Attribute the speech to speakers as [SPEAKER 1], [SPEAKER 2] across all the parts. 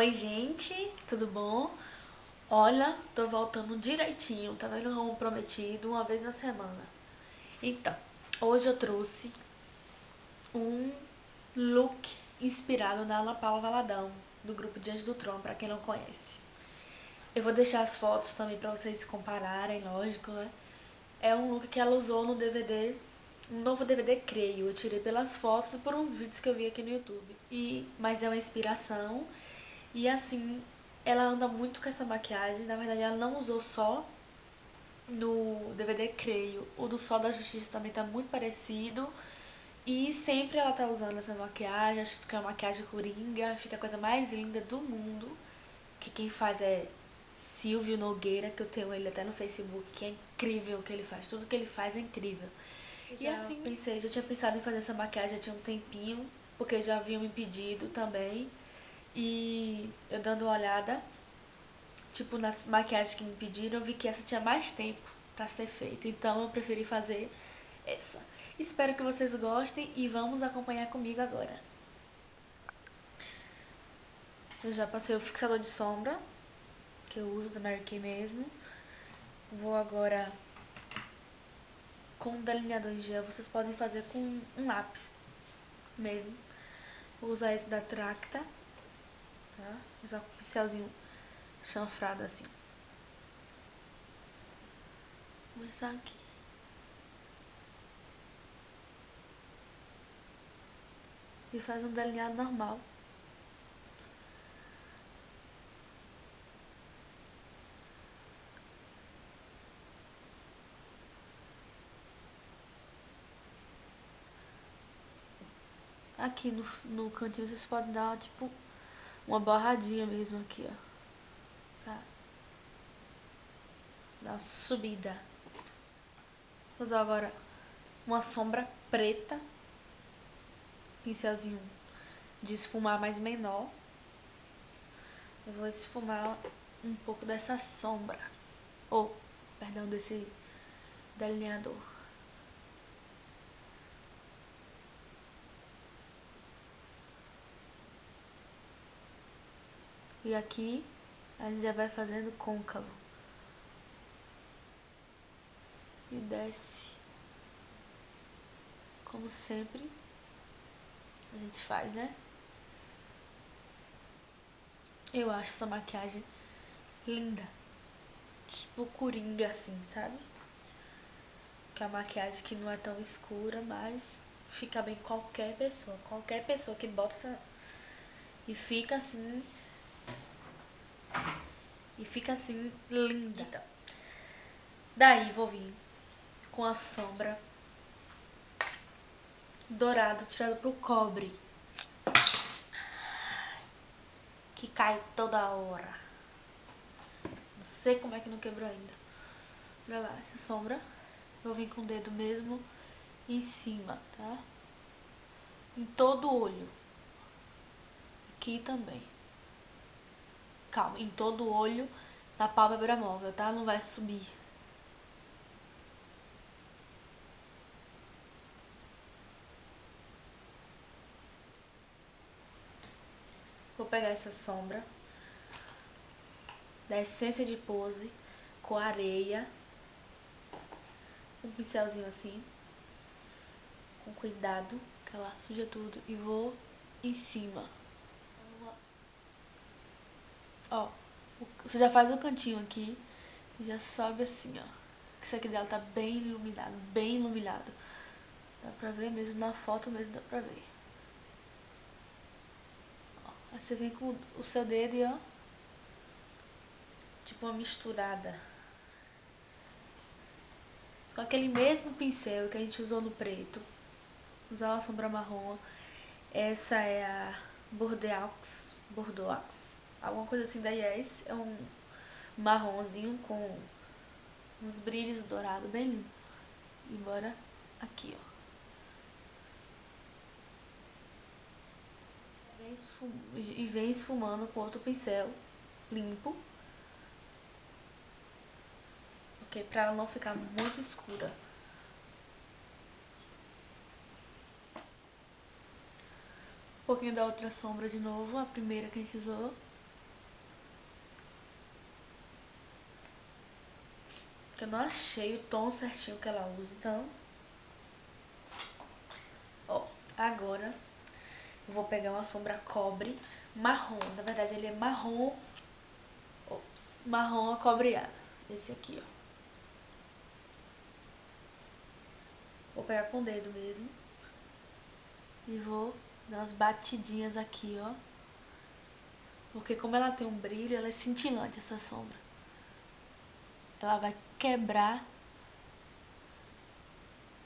[SPEAKER 1] Oi, gente, tudo bom? Olha, tô voltando direitinho, tá vendo como prometido, uma vez na semana. Então, hoje eu trouxe um look inspirado na Ana Paula Valadão, do grupo Diante do Trono, pra quem não conhece. Eu vou deixar as fotos também pra vocês compararem, lógico, né? É um look que ela usou no DVD um novo DVD, creio. Eu tirei pelas fotos e por uns vídeos que eu vi aqui no YouTube. E, mas é uma inspiração. E assim, ela anda muito com essa maquiagem. Na verdade, ela não usou só no DVD, creio. O do Sol da Justiça também tá muito parecido. E sempre ela tá usando essa maquiagem. Acho que fica uma maquiagem coringa. Fica a coisa mais linda do mundo. Que quem faz é Silvio Nogueira, que eu tenho ele até no Facebook, que é incrível o que ele faz. Tudo que ele faz é incrível. E assim, pensei, já tinha pensado em fazer essa maquiagem já tinha um tempinho, porque já haviam me pedido também. E eu dando uma olhada, tipo, nas maquiagens que me pediram, eu vi que essa tinha mais tempo pra ser feita. Então eu preferi fazer essa. Espero que vocês gostem e vamos acompanhar comigo agora. Eu já passei o fixador de sombra, que eu uso da Mary Kay mesmo. Vou agora com delineador em gel, vocês podem fazer com um lápis mesmo. Vou usar esse da Tracta, Vou usar um pincelzinho chanfrado assim. Começar aqui. E faz um delineado normal. Aqui no, no cantinho vocês podem dar, tipo, uma borradinha mesmo aqui, ó. Pra dar uma subida. Vou usar agora uma sombra preta. Pincelzinho de esfumar mais menor. Eu vou esfumar um pouco dessa sombra. Ou, oh, perdão, desse delineador. E aqui a gente já vai fazendo côncavo. E desce. Como sempre a gente faz, né? Eu acho essa maquiagem linda. Tipo coringa assim, sabe? Que é uma maquiagem que não é tão escura, mas fica bem qualquer pessoa. Qualquer pessoa que bota. E fica assim e fica assim, linda. Então, daí vou vir com a sombra dourado tirado pro cobre. Que cai toda hora. Não sei como é que não quebrou ainda. Olha lá, essa sombra. Vou vir com o dedo mesmo em cima, tá? Em todo o olho. Aqui também calma, em todo o olho da pálpebra móvel, tá? Não vai subir. Vou pegar essa sombra da essência de pose com areia, um pincelzinho assim, com cuidado, que ela suja tudo, e vou em cima. Ó, você já faz o cantinho aqui e já sobe assim, ó. Isso aqui dela tá bem iluminado, bem iluminado. Dá pra ver mesmo, na foto mesmo dá pra ver. Ó, aí você vem com o seu dedo e ó, tipo uma misturada. Com aquele mesmo pincel que a gente usou no preto. Usar uma sombra marrom. Essa é a Bordeaux. Bordeaux alguma coisa assim da Yes. É um marronzinho com uns brilhos dourados bem lindo. Embora aqui, ó. E vem esfumando com outro pincel limpo. Ok? Pra ela não ficar muito escura. Um pouquinho da outra sombra de novo, a primeira que a gente usou. Eu não achei o tom certinho que ela usa, então... Ó, agora eu vou pegar uma sombra cobre marrom. Na verdade, ele é marrom, ops, marrom acobreado. Esse aqui, ó. Vou pegar com o dedo mesmo. E vou dar umas batidinhas aqui, ó. Porque como ela tem um brilho, ela é cintilante essa sombra. Ela vai quebrar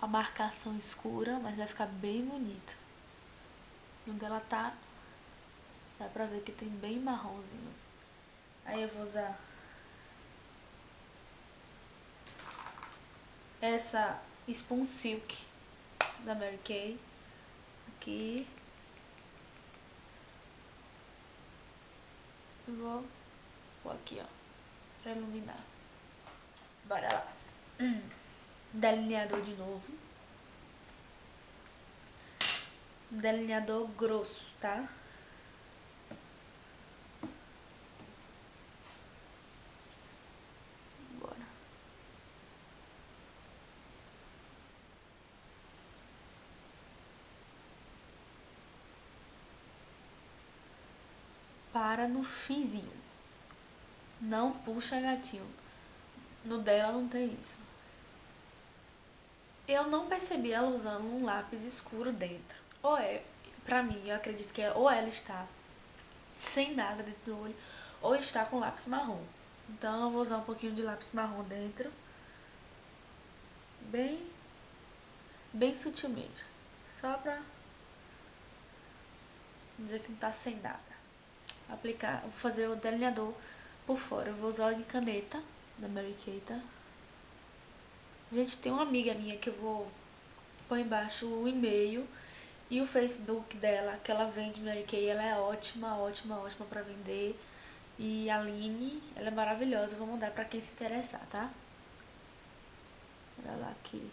[SPEAKER 1] a marcação escura, mas vai ficar bem bonito. Onde ela tá, dá pra ver que tem bem marronzinhos. Aí eu vou usar essa Spoon Silk da Mary Kay. Aqui. Vou pôr aqui, ó. Pra iluminar. Bora lá. Delineador de novo. Delineador grosso, tá? Bora. Para no finzinho. Não puxa gatinho. No dela não tem isso. Eu não percebi ela usando um lápis escuro dentro. Ou é, pra mim, eu acredito que é, ou ela está sem nada dentro do olho, ou está com lápis marrom. Então eu vou usar um pouquinho de lápis marrom dentro. Bem, bem sutilmente. Só pra dizer que não tá sem nada. Aplicar, vou fazer o delineador por fora. Eu vou usar de caneta da Mary Kay, tá? Gente, tem uma amiga minha que eu vou pôr embaixo o e-mail e o Facebook dela, que ela vende Mary Kay. Ela é ótima, ótima, ótima pra vender. E a Aline, ela é maravilhosa. vou mandar pra quem se interessar, tá? Olha lá aqui.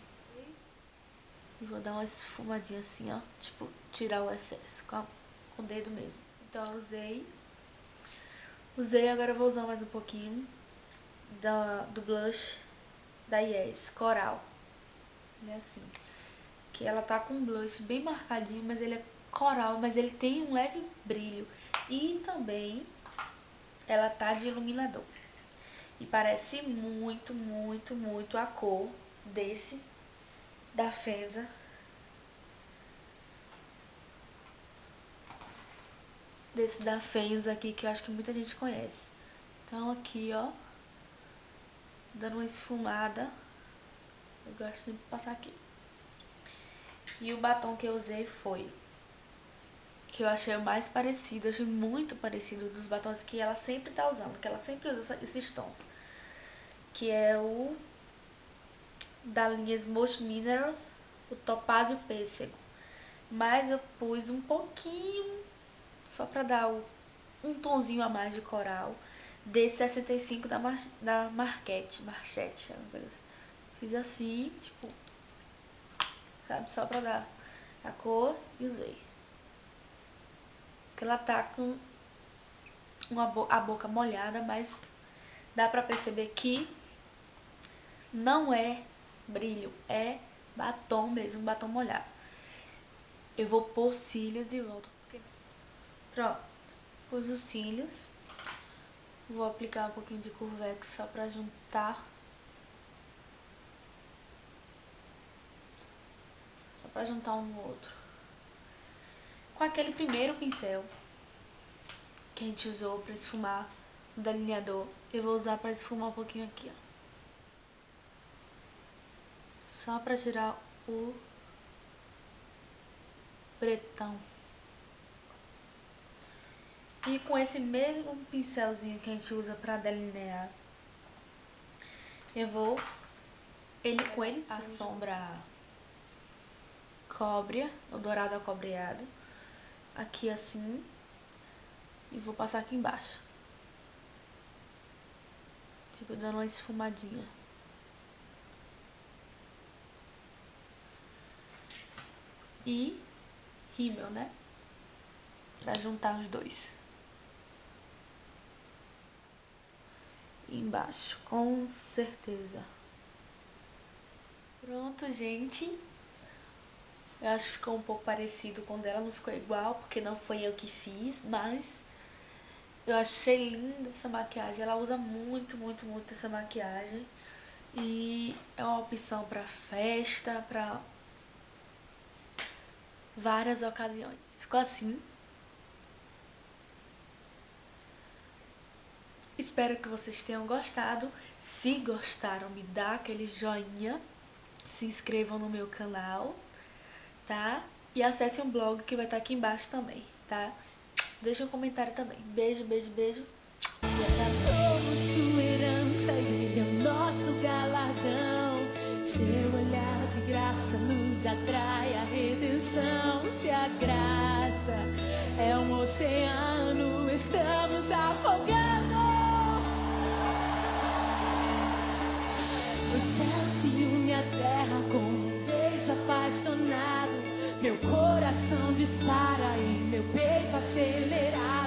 [SPEAKER 1] E vou dar uma esfumadinha assim, ó. Tipo, tirar o excesso com, a, com o dedo mesmo. Então eu usei. Usei, agora eu vou usar mais um pouquinho da, do blush da Yes, Coral. é assim. Que ela tá com um blush bem marcadinho, mas ele é coral, mas ele tem um leve brilho. E também ela tá de iluminador. E parece muito, muito, muito a cor desse da Fenza. Desse da Fenza aqui, que eu acho que muita gente conhece. Então aqui, ó dando uma esfumada. Eu gosto sempre de passar aqui. E o batom que eu usei foi que eu achei o mais parecido, achei muito parecido dos batons que ela sempre tá usando, que ela sempre usa esses tons. Que é o da linha Smosh Minerals, o Topázio Pêssego. Mas eu pus um pouquinho, só pra dar o, um tonzinho a mais de coral desse 65 da, Mar, da Marquette, Marchette, Fiz assim, tipo, sabe, só pra dar a cor e usei. Porque ela tá com uma bo a boca molhada, mas dá pra perceber que não é brilho, é batom mesmo, batom molhado. Eu vou pôr cílios e volto. Pronto, pus os cílios. Vou aplicar um pouquinho de Curvex só pra juntar. Só pra juntar um no outro. Com aquele primeiro pincel que a gente usou pra esfumar o delineador, eu vou usar pra esfumar um pouquinho aqui, ó. Só pra tirar o pretão. E com esse mesmo pincelzinho que a gente usa pra delinear, eu vou, ele com ele a sombra cóbria, o dourado acobreado, aqui assim, e vou passar aqui embaixo. Tipo, dando uma esfumadinha. E rímel, né? Pra juntar os dois. Embaixo, com certeza. Pronto, gente. Eu acho que ficou um pouco parecido com o dela, não ficou igual, porque não foi eu que fiz, mas eu achei linda essa maquiagem. Ela usa muito, muito, muito essa maquiagem. E é uma opção para festa, para várias ocasiões. Ficou assim. Espero que vocês tenham gostado. Se gostaram, me dá aquele joinha. Se inscrevam no meu canal, tá? E acessem o blog que vai estar aqui embaixo também, tá? Deixa um comentário também. Beijo, beijo, beijo. E até a
[SPEAKER 2] Somos sua herança e ele é o nosso galardão. Seu olhar de graça nos atrai a redenção. Se a graça é um oceano, estamos afogando. Céu se une à terra com um beijo apaixonado. Meu coração dispara e meu peito acelerado.